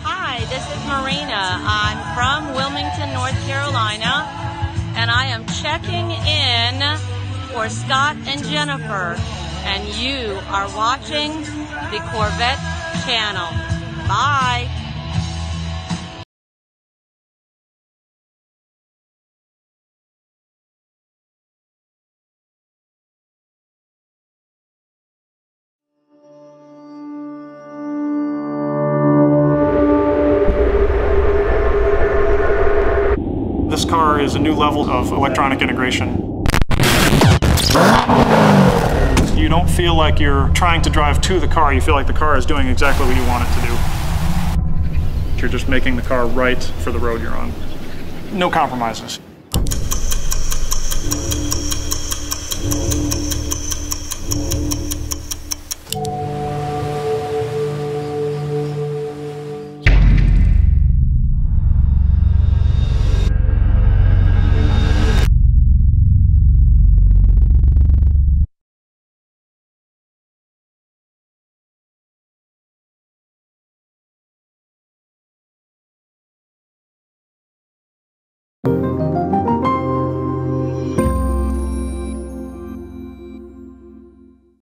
Hi, this is Marina. I'm from Wilmington, North Carolina, and I am checking in for Scott and Jennifer. And you are watching the Corvette channel. Bye. This car is a new level of electronic integration. You don't feel like you're trying to drive to the car, you feel like the car is doing exactly what you want it to do. You're just making the car right for the road you're on. No compromises.